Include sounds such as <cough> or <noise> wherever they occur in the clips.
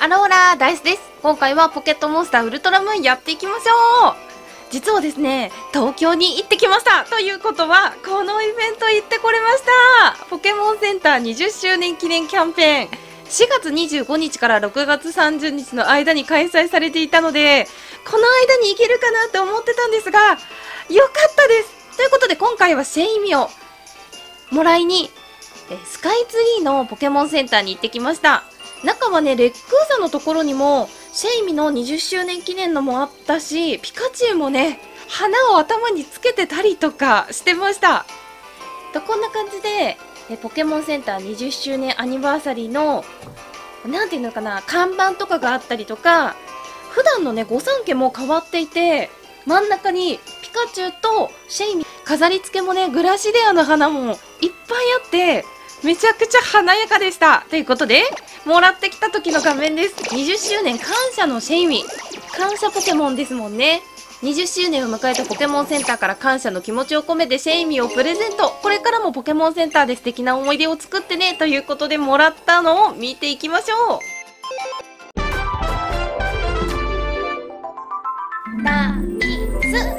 アローラダイスです。今回はポケットモンスターウルトラムーンやっていきましょう。実はですね、東京に行ってきました。ということは、このイベント行ってこれました。ポケモンセンター20周年記念キャンペーン。4月25日から6月30日の間に開催されていたので、この間に行けるかなって思ってたんですが、よかったです。ということで今回はシェイミをもらいに、スカイツリーのポケモンセンターに行ってきました。中はね、レックーザのところにも、シェイミの20周年記念のもあったし、ピカチュウもね、花を頭につけてたりとかしてました。とこんな感じで、えポケモンセンター20周年アニバーサリーの、なんていうのかな、看板とかがあったりとか、普段のね、御三家も変わっていて、真ん中にピカチュウとシェイミ、飾り付けもね、グラシデアの花もいっぱいあって、めちゃくちゃ華やかでした。ということで、もらってきた時の画面です。20周年感謝のシェイミ。感謝ポケモンですもんね。20周年を迎えたポケモンセンターから感謝の気持ちを込めてシェイミをプレゼント。これからもポケモンセンターで素敵な思い出を作ってね。ということでもらったのを見ていきましょう。ナイス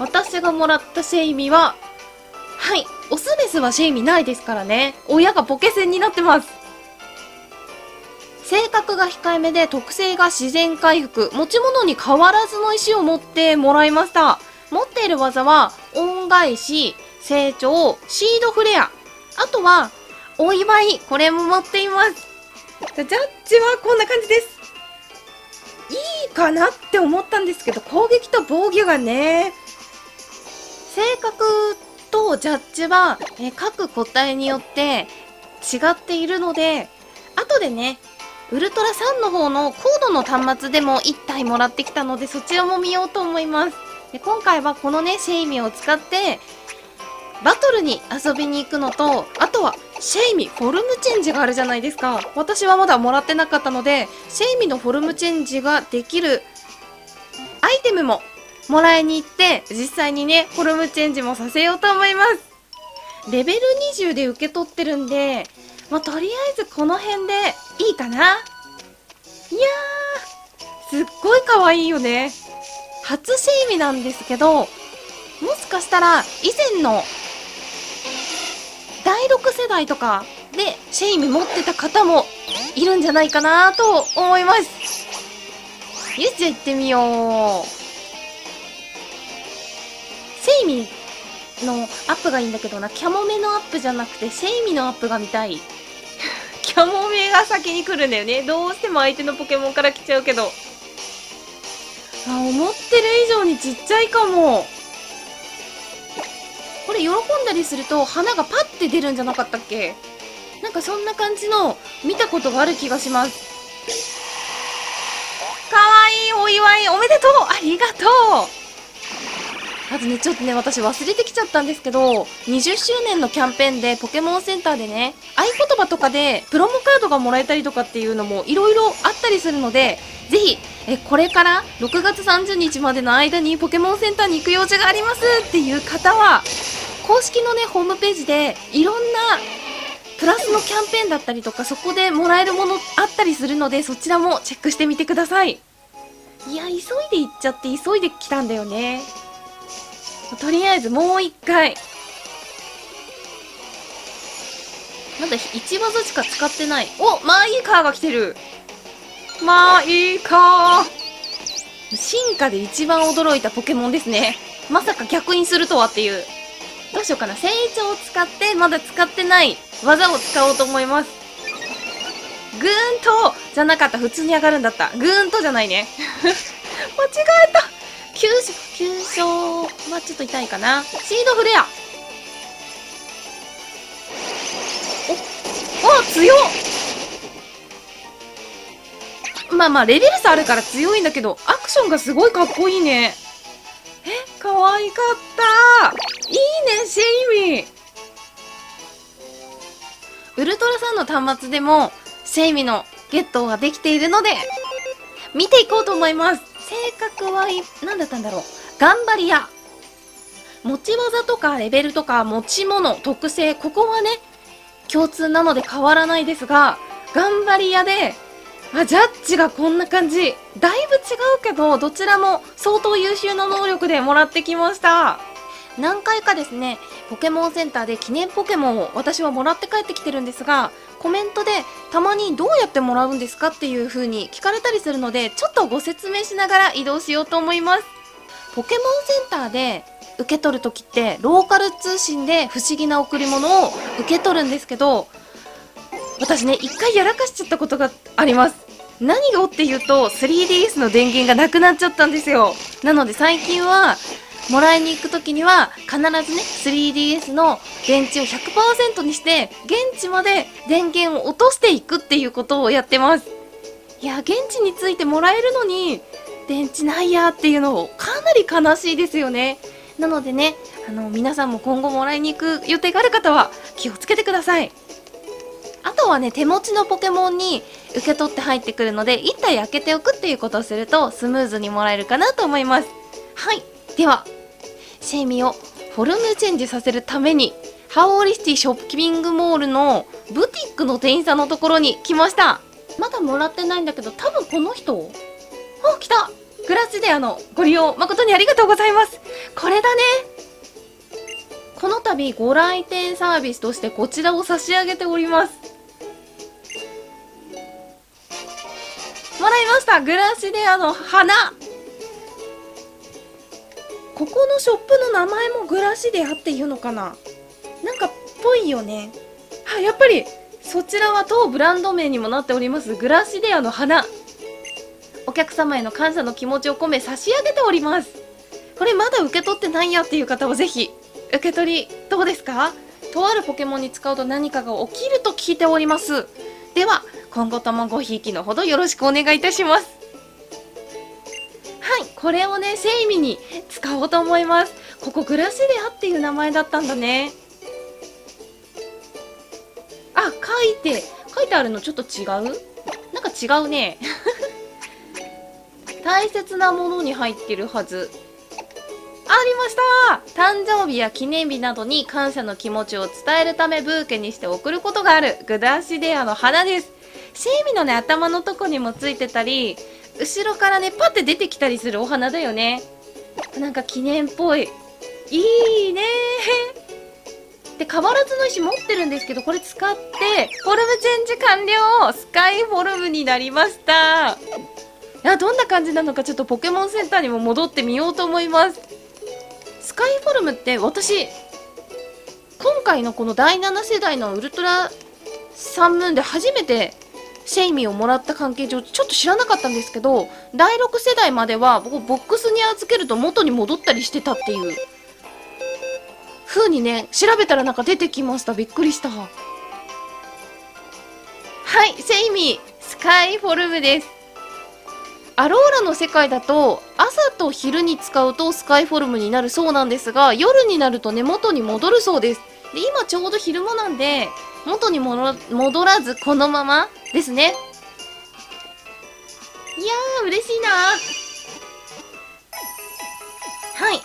私がもらったシェイミは、はい、オスメスはシェイミないですからね。親がポケセンになってます。性格が控えめで特性が自然回復。持ち物に変わらずの石を持ってもらいました。持っている技は、恩返し、成長、シードフレア。あとは、お祝い。これも持っています。ジャッジはこんな感じです。いいかなって思ったんですけど、攻撃と防御がね、性格とジャッジは、え各個体によって違っているので、後でね、ウルトラ3の方のコードの端末でも1体もらってきたので、そちらも見ようと思います。で今回はこのね、シェイミを使って、バトルに遊びに行くのと、あとは、シェイミ、フォルムチェンジがあるじゃないですか。私はまだもらってなかったので、シェイミのフォルムチェンジができるアイテムももらいに行って、実際にね、フォルムチェンジもさせようと思います。レベル20で受け取ってるんで、まあ、とりあえずこの辺でいいかな？いやー、すっごい可愛いよね。初シェイミなんですけど、もしかしたら以前の第6世代とかでシェイミ持ってた方もいるんじゃないかなと思います。よし、ゃ行ってみよう。セイミのアップがいいんだけどな、キャモメのアップじゃなくて、セイミのアップが見たい。<laughs> キャモメが先に来るんだよね。どうしても相手のポケモンから来ちゃうけど。あ、思ってる以上にちっちゃいかも。これ喜んだりすると花がパッて出るんじゃなかったっけ？なんかそんな感じの見たことがある気がします。かわいいお祝いおめでとうありがとうあとね、ちょっとね、私忘れてきちゃったんですけど、20周年のキャンペーンでポケモンセンターでね、合言葉とかでプロモカードがもらえたりとかっていうのもいろいろあったりするので、ぜひ、え、これから6月30日までの間にポケモンセンターに行く用事がありますっていう方は、公式のね、ホームページでいろんなプラスのキャンペーンだったりとか、そこでもらえるものあったりするので、そちらもチェックしてみてください。いや、急いで行っちゃって急いで来たんだよね。とりあえずもう一回。まだ1技しか使ってない。おマーイーカーが来てるマーイーカー進化で一番驚いたポケモンですね。まさか逆にするとはっていう。どうしようかな。成長を使って、まだ使ってない技を使おうと思います。ぐーんとじゃなかった。普通に上がるんだった。ぐーんとじゃないね。<laughs> 間違えた急所、急所はちょっと痛いかな。シードフレアお、お強っまあまあ、レベル差あるから強いんだけど、アクションがすごいかっこいいね。え、かわいかったいいね、シェイミーウルトラさんの端末でも、シェイミーのゲットができているので、見ていこうと思います。性格は、何だったんだろう。頑張り屋。持ち技とかレベルとか持ち物、特性、ここはね、共通なので変わらないですが、頑張り屋で、あ、ジャッジがこんな感じ。だいぶ違うけど、どちらも相当優秀な能力でもらってきました。何回かですね、ポケモンセンターで記念ポケモンを私はもらって帰ってきてるんですが、コメントでたまにどうやってもらうんですかっていう風に聞かれたりするので、ちょっとご説明しながら移動しようと思います。ポケモンセンターで受け取るときって、ローカル通信で不思議な贈り物を受け取るんですけど、私ね、一回やらかしちゃったことがあります。何をっていうと、3DS の電源がなくなっちゃったんですよ。なので最近は、もらいに行く時には必ずね 3DS の電池を100%にして現地まで電源を落としていくっていうことをやってます。いや現地についてもらえるのに電池ないやっていうのをかなり悲しいですよね。なのでねあの皆さんも今後もらいに行く予定がある方は気をつけてください。あとはね手持ちのポケモンに受け取って入ってくるので1体開けておくっていうことをするとスムーズにもらえるかなと思います。はい。ではシェイミをフォルムチェンジさせるためにハオーリシティショッピングモールのブティックの店員さんのところに来ました。まだもらってないんだけど多分この人？お来た。グラスであのご利用誠にありがとうございます。これだね。この度ご来店サービスとしてこちらを差し上げております。もらいました。グラシデアの花ここのショップの名前もグラシデアっていうのかな？なんかっぽいよね。あやっぱりそちらは当ブランド名にもなっております。グラシデアの花。お客様への感謝の気持ちを込め差し上げております。これまだ受け取ってないやっていう方はぜひ受け取りどうですか？とあるポケモンに使うと何かが起きると聞いております。では今後ともごひいきのほどよろしくお願いいたします。はいこれをねセイミに使おうと思います。ここグラシデアっていう名前だったんだね。あ書いて書いてあるのちょっと違う？なんか違うね。<laughs> 大切なものに入ってるはず。ありました！誕生日や記念日などに感謝の気持ちを伝えるためブーケにして送ることがある。グダシデアの花です。シェイミのね頭のとこにもついてたり後ろからねパッて出てきたりするお花だよね。なんか記念っぽい。いいねで変わらずの石持ってるんですけどこれ使ってフォルムチェンジ完了。スカイフォルムになりました。いやどんな感じなのかちょっとポケモンセンターにも戻ってみようと思います。スカイフォルムって私今回のこの第7世代のウルトラサンムーンで初めてシェイミーをもらった関係上ちょっと知らなかったんですけど第6世代まではボックスに預けると元に戻ったりしてたっていう。風にね調べたらなんか出てきました。びっくりした。はいシェイミースカイフォルムです。アローラの世界だと朝と昼に使うとスカイフォルムになるそうなんですが夜になると根元に戻るそうです。で今ちょうど昼間なんで元に戻らずこのままですね。いやー、嬉しいなはい。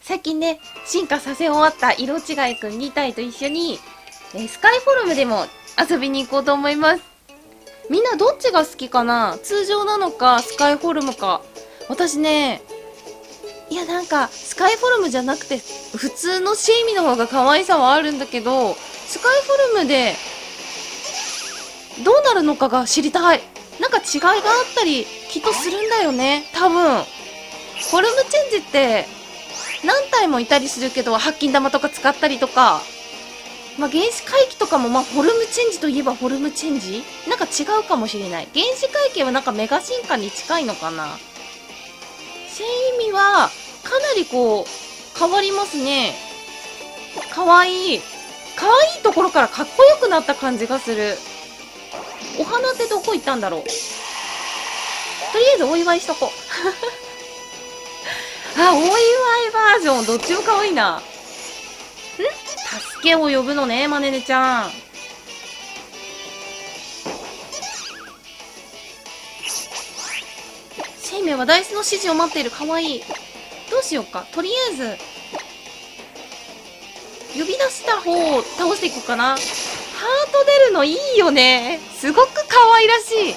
最近ね、進化させ終わった色違いくん2体と一緒に、えスカイフォルムでも遊びに行こうと思います。みんなどっちが好きかな？通常なのか、スカイフォルムか。私ね、いやなんか、スカイフォルムじゃなくて、普通のシェイミの方が可愛さはあるんだけど、スカイフォルムでどうなるのかが知りたいなんか違いがあったりきっとするんだよね多分フォルムチェンジって何体もいたりするけど白金玉とか使ったりとかまあ、原子回帰とかも、まあ、フォルムチェンジといえばフォルムチェンジ？なんか違うかもしれない。原子回帰はなんかメガ進化に近いのかなシェイミは、かなりこう、変わりますね。かわいい。かわいいところからかっこよくなった感じがする。お花ってどこ行ったんだろう？とりあえずお祝いしとこう <laughs> あ、お祝いバージョン、どっちも可愛いな。ん？助けを呼ぶのね、マネネちゃん。生命はダイスの指示を待っている。可愛いどうしようか。とりあえず、呼び出した方を倒していこうかな。ハート出るのいいよね。すごく可愛らしい。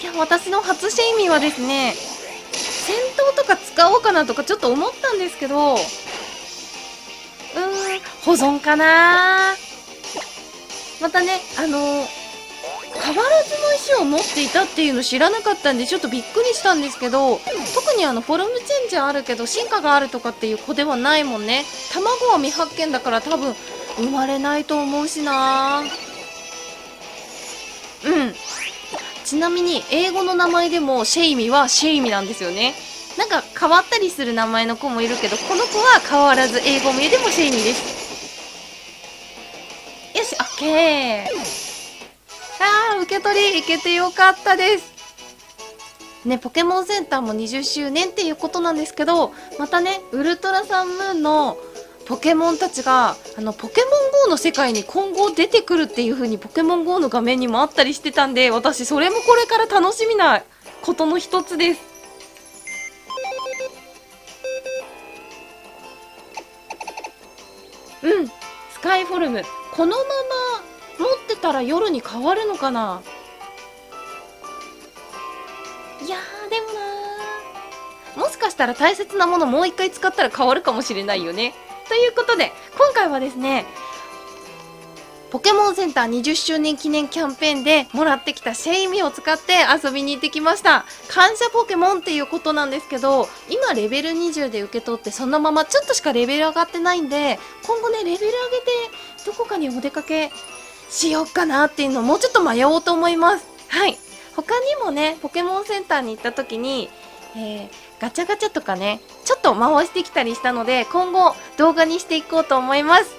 いや、私の初シェイミーはですね、戦闘とか使おうかなとかちょっと思ったんですけど、うーん、保存かなまたね、あのー、変わらずの石を持っていたっていうの知らなかったんでちょっとびっくりしたんですけど特にあのフォルムチェンジャーあるけど進化があるとかっていう子ではないもんね卵は未発見だから多分生まれないと思うしな。うん。ちなみに英語の名前でもシェイミはシェイミなんですよね。なんか変わったりする名前の子もいるけどこの子は変わらず英語名でもシェイミです。よしオッケー。あー、受け取りいけてよかったです。ね、ポケモンセンターも20周年っていうことなんですけど、またね、ウルトラサンムーンのポケモンたちが、あの、ポケモン GO の世界に今後出てくるっていう風にポケモン GO の画面にもあったりしてたんで、私それもこれから楽しみなことの一つです。うん、スカイフォルム。このまま持ってたら夜に変わるのかな？いやでもなもしかしたら大切なものもう一回使ったら変わるかもしれないよねということで今回はですねポケモンセンター20周年記念キャンペーンでもらってきたシェイミを使って遊びに行ってきました。感謝ポケモンっていうことなんですけど、今レベル20で受け取ってそのままちょっとしかレベル上がってないんで、今後ね、レベル上げてどこかにお出かけしよっかなっていうのをもうちょっと迷おうと思います。はい。他にもね、ポケモンセンターに行った時に、えー、ガチャガチャとかね、ちょっと回してきたりしたので、今後動画にしていこうと思います。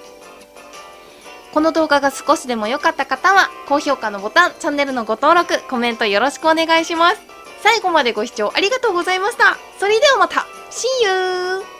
この動画が少しでも良かった方は、高評価のボタン、チャンネルのご登録、コメントよろしくお願いします。最後までご視聴ありがとうございました。それではまた !See you!